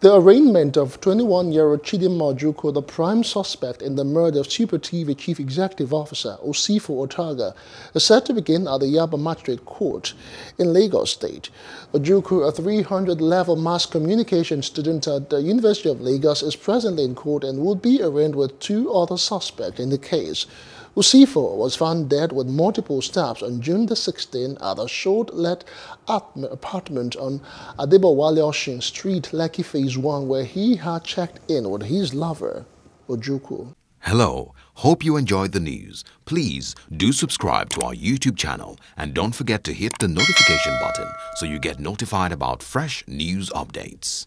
The arraignment of 21-year-old Chidinma Ojukwu, the prime suspect in the murder of Super TV Chief Executive Officer Usifo Ataga, is set to begin at the Yaba Magistrate Court in Lagos State. Ojukwu, a 300-level mass communication student at the University of Lagos, is presently in court and will be arraigned with two other suspects in the case. Usifo was found dead with multiple stabs on June the 16th at a short-let apartment on Adebowale Oshin Street, Lekki Phase 1, where he had checked in with his lover, Ojukwu. Hello, hope you enjoyed the news. Please do subscribe to our YouTube channel and don't forget to hit the notification button so you get notified about fresh news updates.